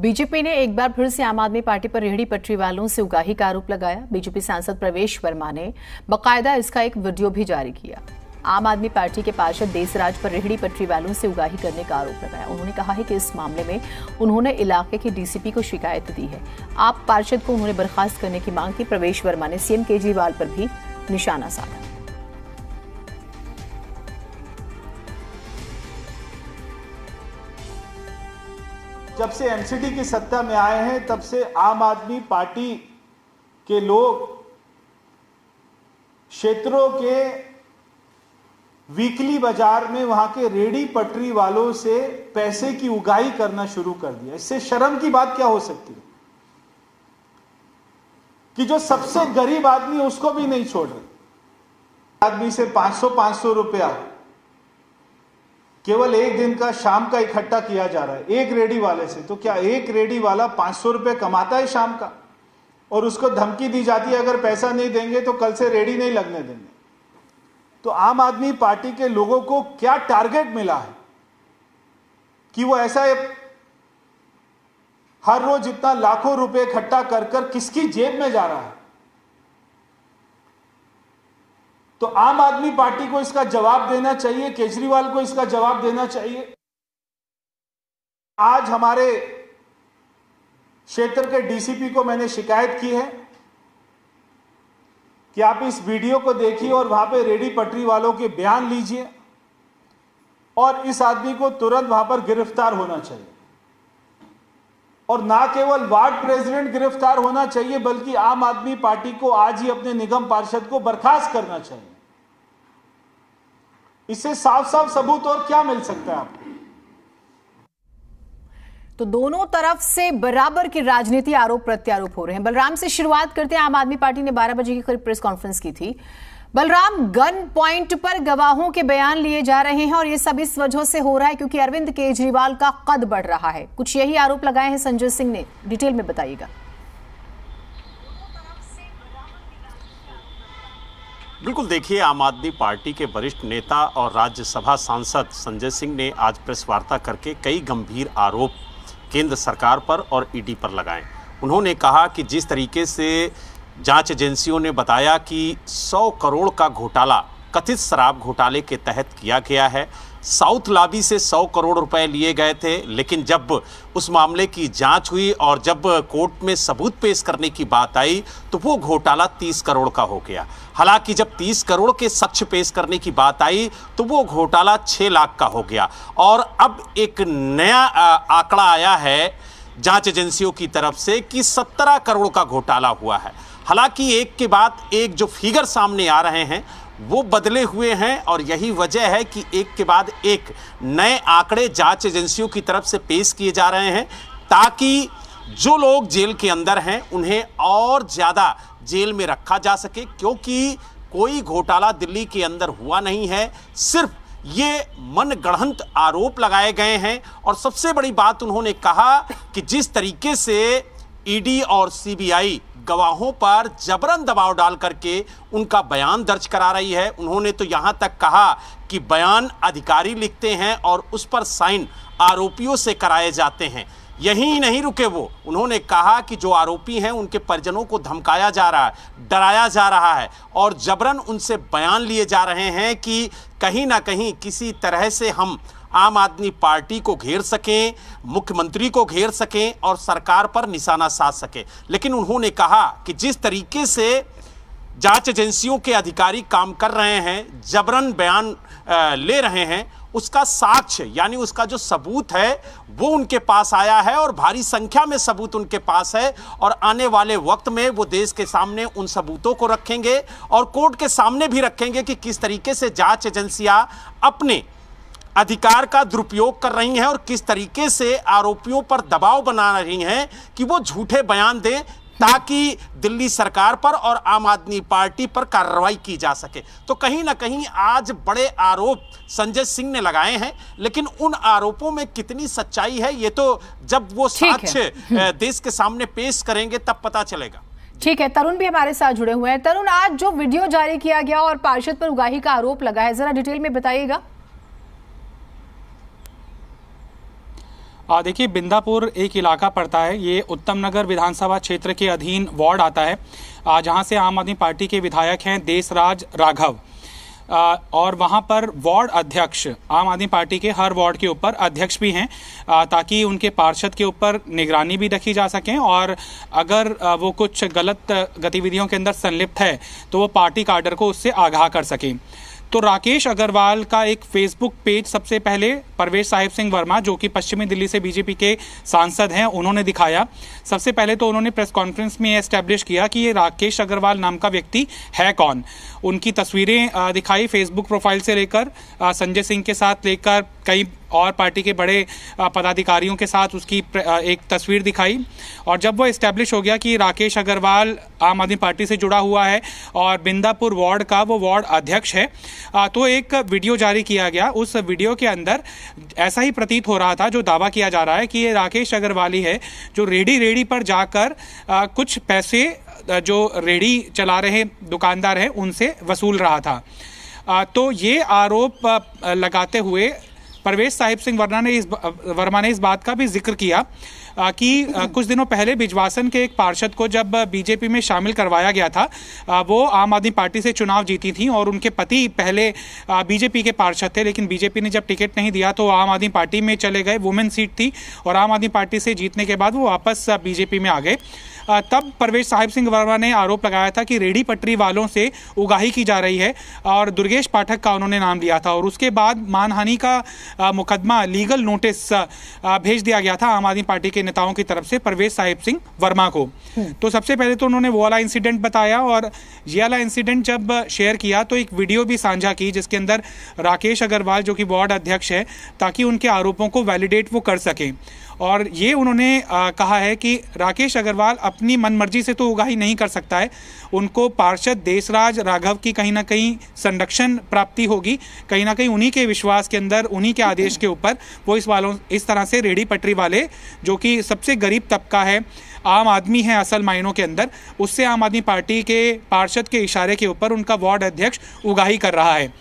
BJP ने एक बार फिर से आम आदमी पार्टी पर रेहड़ी पटरी वालों से उगाही का आरोप लगाया। बीजेपी सांसद प्रवेश वर्मा ने बकायदा इसका एक वीडियो भी जारी किया। आम आदमी पार्टी के पार्षद देसराज पर रेहड़ी पटरी वालों से उगाही करने का आरोप लगाया। उन्होंने कहा है कि इस मामले में उन्होंने इलाके के डीसीपी को शिकायत दी है। आप पार्षद को उन्होंने बर्खास्त करने की मांग की। प्रवेश वर्मा ने सीएम केजरीवाल पर भी निशाना साधा। जब से एनसीडी की सत्ता में आए हैं, तब से आम आदमी पार्टी के लोग क्षेत्रों के वीकली बाज़ार में वहाँ के रेडी पटरी वालों से पैसे की उगाही करना शुरू कर दिया। इससे शर्म की बात क्या हो सकती है? कि जो सबसे गरीब आदमी उसको भी नहीं छोड़ रहे। आदमी से 500 500 रुपया केवल एक दिन का शाम का इकट्ठा किया जा रहा है, एक रेडी वाले से। तो क्या एक रेडी वाला 500 रुपए कमाता है शाम का? और उसको धमकी दी जाती है, अगर पैसा नहीं देंगे तो कल से रेडी नहीं लगने देंगे। तो आम आदमी पार्टी के लोगों को क्या टारगेट मिला है कि वो ऐसा हर रोज इतना लाखों रुपए इकट्ठा कर कर किसकी जेब में जा रहा है? तो आम आदमी पार्टी को इसका जवाब देना चाहिए, केजरीवाल को इसका जवाब देना चाहिए। आज हमारे क्षेत्र के डीसीपी को मैंने शिकायत की है कि आप इस वीडियो को देखिए और वहाँ पे रेडी पटरी वालों के बयान लीजिए और इस आदमी को तुरंत वहाँ पर गिरफ़्तार होना चाहिए। और ना केवल वार्ड प्रेसिडेंट गिरफ़्तार होना चाहिए, बल्कि आम आदमी पार्टी को आज ही अपने निगम पार्षद को बर्खास्त करना चाहिए। इससे साफ़ साफ़ सबूत और क्या मिल सकता है आपको? तो दोनों तरफ़ से बराबर की राजनीति आरोप प्रत्यारोप हो रहे हैं। बलराम से शुरुआत करते हैं। आम आदमी पार्टी ने 12 बजे के करीब प्रेस कॉन्फ्रेंस की थी। बलराम, गन पॉइंट पर गवाहों के बयान लिए जा रहे हैं और ये सब इस वजह से हो रहा है क्योंकि अरविंद केजरीवाल का कद बढ़ रहा है। कुछ यही आरोप लगाए हैं संजय सिंह ने। डिटेल में बताइएगा। बिल्कुल देखिए, आम आदमी पार्टी के वरिष्ठ नेता और राज्यसभा सांसद संजय सिंह ने आज प्रेस वार्ता करके कई गंभीर आरोप केंद्र सरकार पर और ईडी पर लगाए। उन्होंने कहा कि जिस तरीके से जाँच एजेंसियों ने बताया कि 100 करोड़ का घोटाला, कथित शराब घोटाले के तहत किया गया है साउथ लाबी से 100 करोड़ रुपए लिए गए थे, लेकिन जब उस मामले की जाँच हुई और जब कोर्ट में सबूत पेश करने की बात आई तो वो घोटाला 30 करोड़ का हो गया। हालाँकि जब 30 करोड़ के सच पेश करने की बात आई तो वो घोटाला 6 लाख का हो गया। और अब एक नया आंकड़ा आया है जाँच एजेंसियों की तरफ़ से कि 17 करोड़ का घोटाला हुआ है। हालाँकि एक के बाद एक जो फिगर सामने आ रहे हैं वो बदले हुए हैं और यही वजह है कि एक के बाद एक नए आंकड़े जाँच एजेंसियों की तरफ़ से पेश किए जा रहे हैं ताकि जो लोग जेल के अंदर हैं, उन्हें और ज़्यादा जेल में रखा जा सके, क्योंकि कोई घोटाला दिल्ली के अंदर हुआ नहीं है। सिर्फ़ ये मन गढ़ंत आरोप लगाए गए हैं और सबसे बड़ी बात उन्होंने कहा कि जिस तरीके से ईडी और सीबीआई गवाहों पर जबरन दबाव डाल करके उनका बयान दर्ज करा रही है। उन्होंने तो यहाँ तक कहा कि बयान अधिकारी लिखते हैं और उस पर साइन आरोपियों से कराए जाते हैं। यही नहीं रुके वो। उन्होंने कहा कि जो आरोपी हैं, उनके परिजनों को धमकाया जा रहा है, डराया जा रहा है और जबरन उनसे बयान लिए जा रहे हैं कि कहीं ना कहीं किसी तरह से हम आम आदमी पार्टी को घेर सकें, मुख्यमंत्री को घेर सकें और सरकार पर निशाना साध सकें। लेकिन उन्होंने कहा कि जिस तरीके से जाँच एजेंसियों के अधिकारी काम कर रहे हैं, जबरन बयान ले रहे हैं, उसका साक्ष्य, यानी उसका जो सबूत है, वो उनके पास आया है और भारी संख्या में सबूत उनके पास है और आने वाले वक्त में वो देश के सामने उन सबूतों को रखेंगे और कोर्ट के सामने भी रखेंगे कि किस तरीके से जाँच एजेंसियाँ अपने अधिकार का दुरुपयोग कर रही हैं और किस तरीके से आरोपियों पर दबाव बना रही हैं कि वो झूठे बयान दें ताकि दिल्ली सरकार पर और आम आदमी पार्टी पर कार्रवाई की जा सके। तो कहीं ना कहीं आज बड़े आरोप संजय सिंह ने लगाए हैं लेकिन उन आरोपों में कितनी सच्चाई है ये तो जब वो साक्ष्य देश के सामने पेश करेंगे तब पता चलेगा। ठीक है तरुण भी हमारे साथ जुड़े हुए हैं। तरुण आज जो वीडियो जारी किया गया और पार्षद पर उगाही का आरोप लगा है जरा डिटेल में बताइएगा। देखिए, बिंदापुर एक इलाका पड़ता है। ये उत्तम नगर विधानसभा क्षेत्र के अधीन वार्ड आता है जहाँ से आम आदमी पार्टी के विधायक हैं देशराज राघव। और वहाँ पर वार्ड अध्यक्ष, आम आदमी पार्टी के हर वार्ड के ऊपर अध्यक्ष भी हैं ताकि उनके पार्षद के ऊपर निगरानी भी रखी जा सके और अगर वो कुछ गलत गतिविधियों के अंदर संलिप्त है तो वो पार्टी कार्डर को उससे आगाह कर सके। तो राकेश अग्रवाल का एक फेसबुक पेज सबसे पहले परवेश साहिब सिंह वर्मा, जो कि पश्चिमी दिल्ली से बीजेपी के सांसद हैं, उन्होंने दिखाया। सबसे पहले तो उन्होंने प्रेस कॉन्फ्रेंस में एस्टेब्लिश किया कि ये राकेश अग्रवाल नाम का व्यक्ति है कौन। उनकी तस्वीरें दिखाई फेसबुक प्रोफ़ाइल से लेकर संजय सिंह के साथ लेकर कई और पार्टी के बड़े पदाधिकारियों के साथ उसकी एक तस्वीर दिखाई। और जब वो इस्टेब्लिश हो गया कि राकेश अग्रवाल आम आदमी पार्टी से जुड़ा हुआ है और बिंदापुर वार्ड का वो वार्ड अध्यक्ष है तो एक वीडियो जारी किया गया। उस वीडियो के अंदर ऐसा ही प्रतीत हो रहा था, जो दावा किया जा रहा है कि ये राकेश अग्रवाल ही है, जो रेडी रेडी पर जाकर कुछ पैसे जो रेडी चला रहे दुकानदार हैं, उनसे वसूल रहा था। तो ये आरोप लगाते हुए परवेश साहिब सिंह वर्मा ने इस वर्मा ने इस बात का भी ज़िक्र किया कि कुछ दिनों पहले बिजवासन के एक पार्षद को जब बीजेपी में शामिल करवाया गया था वो आम आदमी पार्टी से चुनाव जीती थी और उनके पति पहले बीजेपी के पार्षद थे, लेकिन बीजेपी ने जब टिकट नहीं दिया तो आम आदमी पार्टी में चले गए, वुमेन सीट थी और आम आदमी पार्टी से जीतने के बाद वो वापस बीजेपी में आ गए। तब परवेश साहिब सिंह वर्मा ने आरोप लगाया था कि रेडी पटरी वालों से उगाही की जा रही है और दुर्गेश पाठक का उन्होंने नाम लिया था और उसके बाद मानहानि का मुकदमा लीगल नोटिस भेज दिया गया था आम आदमी पार्टी के नेताओं की तरफ़ से परवेश साहिब सिंह वर्मा को हम्म। तो सबसे पहले तो उन्होंने वो वाला इंसिडेंट बताया और ये वाला इंसिडेंट जब शेयर किया तो एक वीडियो भी साझा की जिसके अंदर राकेश अग्रवाल जो कि वार्ड अध्यक्ष है ताकि उनके आरोपों को वैलिडेट वो कर सकें और ये उन्होंने आ, कहा है कि राकेश अग्रवाल अपनी मनमर्जी से तो उगाही नहीं कर सकता है। उनको पार्षद देशराज राघव की कहीं ना कहीं संरक्षण प्राप्ति होगी। कहीं ना कहीं उन्हीं के विश्वास के अंदर उन्हीं के आदेश के ऊपर वो इस वालों इस तरह से रेडी पटरी वाले जो कि सबसे गरीब तबका है आम आदमी है असल मायनों के अंदर उससे आम आदमी पार्टी के पार्षद के इशारे के ऊपर उनका वार्ड अध्यक्ष उगाही कर रहा है।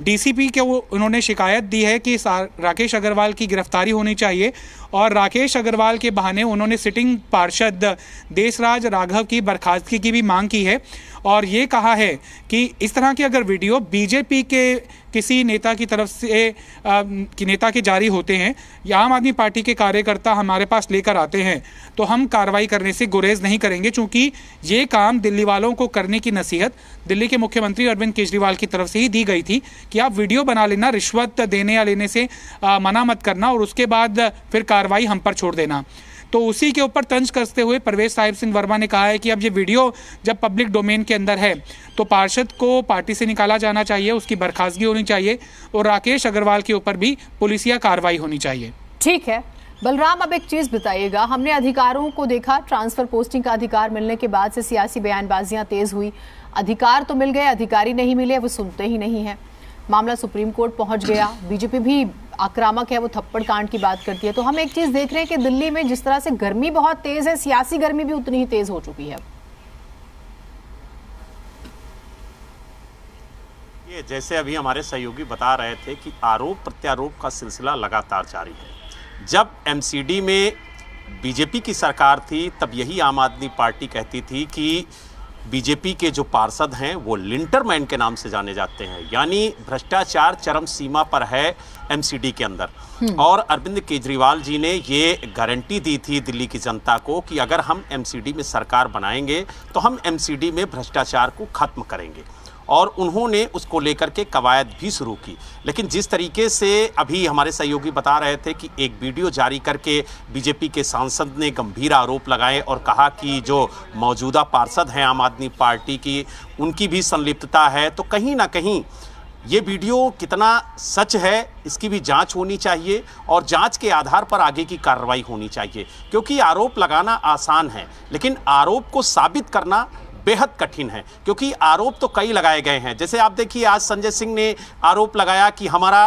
डीसीपी के वो उन्होंने शिकायत दी है कि राकेश अग्रवाल की गिरफ्तारी होनी चाहिए और राकेश अग्रवाल के बहाने उन्होंने सिटिंग पार्षद देशराज राघव की बर्खास्तगी की भी मांग की है। और ये कहा है कि इस तरह की अगर वीडियो बीजेपी के किसी नेता की तरफ़ से आ, कि नेता के जारी होते हैं या आम आदमी पार्टी के कार्यकर्ता हमारे पास लेकर आते हैं तो हम कार्रवाई करने से गुरेज नहीं करेंगे क्योंकि ये काम दिल्ली वालों को करने की नसीहत दिल्ली के मुख्यमंत्री अरविंद केजरीवाल की तरफ़ से ही दी गई थी कि आप वीडियो बना लेना रिश्वत देने या लेने से आ, मना मत करना और उसके बाद फिर कार्रवाई हम पर छोड़ देना। तो उसी के ऊपर तंज कसते हुए परवेश साहिब सिंह वर्मा ने कहा है कि अब ये वीडियो जब पब्लिक डोमेन के अंदर है तो पार्षद को पार्टी से निकाला जाना चाहिए, उसकी बर्खास्तगी होनी चाहिए और राकेश अग्रवाल के ऊपर भी पुलिसिया कार्रवाई होनी चाहिए। ठीक है। बलराम, अब एक चीज़ बताइएगा। हमने अधिकारों को देखा, ट्रांसफ़र पोस्टिंग का अधिकार मिलने के बाद से सियासी बयानबाजियाँ तेज हुई। अधिकार तो मिल गए, अधिकारी नहीं मिले वो सुनते ही नहीं है। मामला सुप्रीम कोर्ट पहुँच गया। बीजेपी भी आक्रामक है, वो थप्पड़ कांड की बात करती है। तो हम एक चीज़ देख रहे हैं कि दिल्ली में जिस तरह से गर्मी बहुत तेज है, सियासी गर्मी भी उतनी ही तेज हो चुकी है। ये जैसे अभी हमारे सहयोगी बता रहे थे कि आरोप प्रत्यारोप का सिलसिला लगातार जारी है। जब एमसीडी में बीजेपी की सरकार थी, तब यही आम आदमी पार्टी कहती थी कि बीजेपी के जो पार्षद हैं वो लिंटरमैन के नाम से जाने जाते हैं। यानी भ्रष्टाचार चरम सीमा पर है एमसीडी के अंदर। हम्म। और अरविंद केजरीवाल जी ने ये गारंटी दी थी दिल्ली की जनता को कि अगर हम एमसीडी में सरकार बनाएँगे तो हम एमसीडी में भ्रष्टाचार को खत्म करेंगे। और उन्होंने उसको लेकर के कवायद भी शुरू की। लेकिन जिस तरीके से अभी हमारे सहयोगी बता रहे थे कि एक वीडियो जारी करके बीजेपी के सांसद ने गंभीर आरोप लगाए और कहा कि जो मौजूदा पार्षद हैं आम आदमी पार्टी की, उनकी भी संलिप्तता है तो कहीं ना कहीं ये वीडियो कितना सच है, इसकी भी जाँच होनी चाहिए और जाँच के आधार पर आगे की कार्रवाई होनी चाहिए। क्योंकि आरोप लगाना आसान है, लेकिन आरोप को साबित करना बेहद कठिन है क्योंकि आरोप तो कई लगाए गए हैं। जैसे आप देखिए आज संजय सिंह ने आरोप लगाया कि हमारा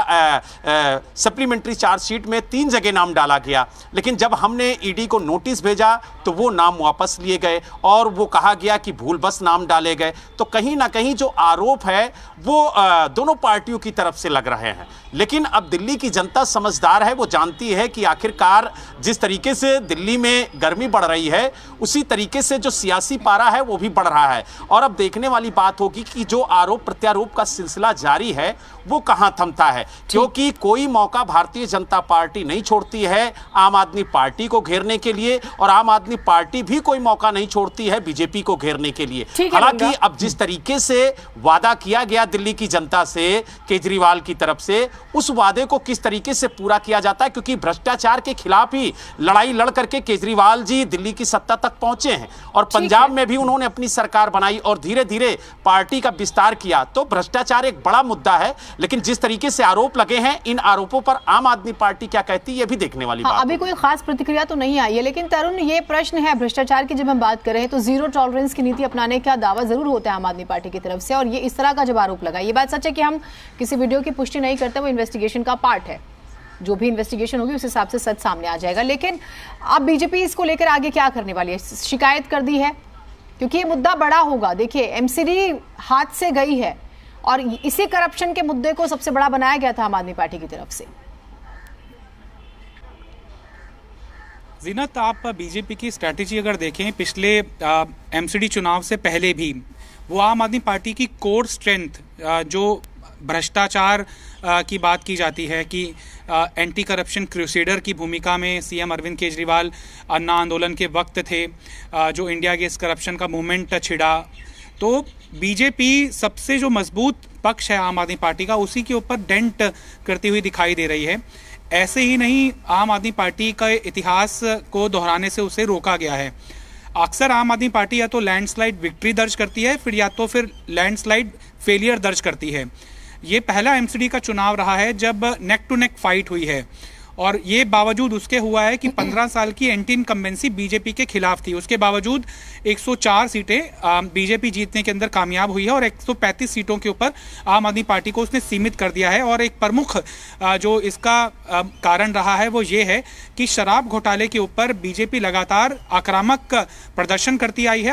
सप्लीमेंट्री चार्जशीट में तीन जगह नाम डाला गया लेकिन जब हमने ईडी को नोटिस भेजा तो वो नाम वापस लिए गए और वो कहा गया कि भूल बस नाम डाले गए। तो कहीं ना कहीं जो आरोप है वो आ, दोनों पार्टियों की तरफ़ से लग रहे हैं। लेकिन अब दिल्ली की जनता समझदार है वो जानती है कि आखिरकार जिस तरीके से दिल्ली में गर्मी बढ़ रही है उसी तरीके से जो सियासी पारा है वो भी बढ़ रहा है। और अब देखने वाली बात होगी कि जो आरोप प्रत्यारोप का सिलसिला जारी है वो कहाँ थमता है? क्योंकि कोई मौका भारतीय जनता पार्टी नहीं छोड़ती है आम आदमी पार्टी को घेरने के लिए और आम आदमी पार्टी भी कोई मौका नहीं छोड़ती है बीजेपी को घेरने के लिए। हालाँकि अब जिस तरीके से वादा किया गया दिल्ली की जनता से केजरीवाल की तरफ़ से उस वादे को किस तरीके से पूरा किया जाता है? क्योंकि भ्रष्टाचार के खिलाफ ही लड़ाई लड़ करके केजरीवाल जी दिल्ली की सत्ता तक पहुँचे हैं। और पंजाब में भी उन्होंने अपनी सरकार बनाई और धीरे धीरे पार्टी का विस्तार किया। तो भ्रष्टाचार एक बड़ा मुद्दा है लेकिन जिस तरीके से आरोप लगे हैं इन आरोपों पर आम आदमी पार्टी क्या कहती है भी देखने वाली हाँ, बात अभी कोई खास प्रतिक्रिया तो नहीं आई है लेकिन तरुण ये प्रश्न है भ्रष्टाचार की जब हम बात करें तो ज़ीरो टॉलरेंस की नीति अपनाने का दावा ज़रूर होता है आम आदमी पार्टी की तरफ़ से और ये इस तरह का जब आरोप लगा ये बात सच है कि हम किसी वीडियो की पुष्टि नहीं करते वो इन्वेस्टिगेशन का पार्ट है। जो भी इन्वेस्टिगेशन होगी उस हिसाब से सच सामने आ जाएगा। लेकिन अब बीजेपी इसको लेकर आगे क्या करने वाली है? शिकायत कर दी है क्योंकि ये मुद्दा बड़ा होगा। देखिए एमसीडी हाथ से गई है और इसी करप्शन के मुद्दे को सबसे बड़ा बनाया गया था आम आदमी पार्टी की तरफ़ से। जीनत, आप बीजेपी की स्ट्रैटेजी अगर देखें, पिछले एमसीडी चुनाव से पहले भी वो आम आदमी पार्टी की कोर स्ट्रेंथ जो भ्रष्टाचार की बात की जाती है कि एंटी करप्शन क्रूसेडर की भूमिका में सीएम अरविंद केजरीवाल अन्ना आंदोलन के वक्त थे जो इंडिया के इस करप्शन का मूवमेंट छिड़ा। तो बीजेपी सबसे जो मज़बूत पक्ष है आम आदमी पार्टी का, उसी के ऊपर डेंट करती हुई दिखाई दे रही है। ऐसे ही नहीं, आम आदमी पार्टी का इतिहास को दोहराने से उसे रोका गया है। अक्सर आम आदमी पार्टी या तो लैंडस्लाइड विक्ट्री दर्ज करती है, फिर या तो फिर लैंडस्लाइड फेलियर दर्ज करती है। ये पहला एमसीडी का चुनाव रहा है जब नेक टू नेक फाइट हुई है। और ये बावजूद उसके हुआ है कि 15 साल की एंटी इनकम्बेंसी बीजेपी के खिलाफ थी। उसके बावजूद 104 सीटें बीजेपी जीतने के अंदर कामयाब हुई है और 135 सीटों के ऊपर आम आदमी पार्टी को उसने सीमित कर दिया है। और एक प्रमुख जो इसका कारण रहा है वो ये है कि शराब घोटाले के ऊपर बीजेपी लगातार आक्रामक प्रदर्शन करती आई है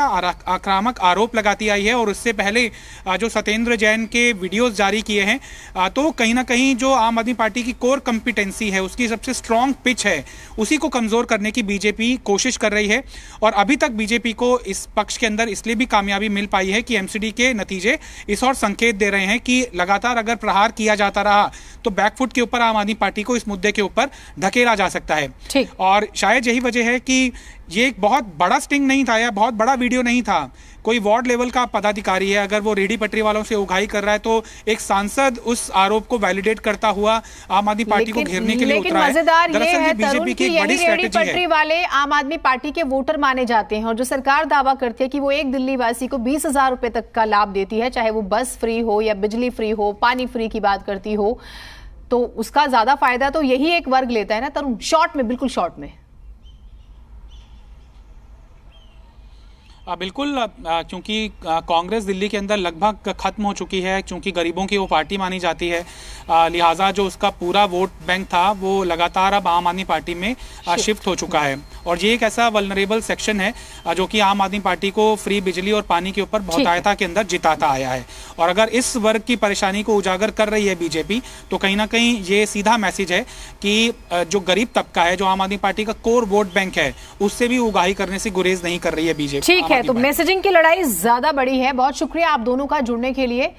आक्रामक आरोप लगाती आई है और उससे पहले जो सत्येंद्र जैन के वीडियोज़ जारी किए हैं तो कहीं ना कहीं जो आम आदमी पार्टी की कोर कंपिटेंसी है, उसकी सबसे स्ट्रॉन्ग पिच है। उसी को कमज़ोर करने की बीजेपी कोशिश कर रही है और अभी तक बीजेपी को इस पक्ष के अंदर इसलिए भी कामयाबी मिल पाई है कि एमसीडी के नतीजे इस और संकेत दे रहे हैं कि लगातार अगर प्रहार किया जाता रहा तो बैकफुट के ऊपर आम आदमी पार्टी को इस मुद्दे के ऊपर धकेला जा सकता है। और शायद यही वजह है कि ये एक बहुत बड़ा स्टिंग नहीं था या बहुत बड़ा वीडियो नहीं था। कोई वार्ड लेवल का पदाधिकारी है अगर वो रेडी पटरी वालों से उगाही कर रहा है तो एक सांसद उस आरोप को वैलिडेट करता हुआ आम आदमी पार्टी को घेरने के लिए उतरा है। दरअसल ये बीजेपी की एक बड़ी स्ट्रेटेजी पटरी वाले आम आदमी पार्टी के वोटर माने जाते हैं और जो सरकार दावा करती है कि वो एक दिल्ली वासी को बीस हज़ार रुपए तक का लाभ देती है चाहे वो बस फ्री हो या बिजली फ्री हो पानी फ्री की बात करती हो तो उसका ज़्यादा फ़ायदा तो यही एक वर्ग लेता है ना तरुण शॉर्ट में बिल्कुल शॉर्ट में। बिल्कुल क्योंकि कांग्रेस दिल्ली के अंदर लगभग खत्म हो चुकी है क्योंकि गरीबों की वो पार्टी मानी जाती है। लिहाजा जो उसका पूरा वोट बैंक था वो लगातार अब आम आदमी पार्टी में शिफ्ट हो चुका है। और ये एक ऐसा वलनरेबल सेक्शन है जो कि आम आदमी पार्टी को फ्री बिजली और पानी के ऊपर बहुतायता के अंदर जिताता आया है। और अगर इस वर्ग की परेशानी को उजागर कर रही है बीजेपी तो कहीं ना कहीं ये सीधा मैसेज है कि जो गरीब तबका है जो आम आदमी पार्टी का कोर वोट बैंक है उससे भी उगाही करने से गुरेज नहीं कर रही है बीजेपी ठीक है तो मैसेजिंग की लड़ाई ज़्यादा बड़ी है। बहुत शुक्रिया आप दोनों का जुड़ने के लिए।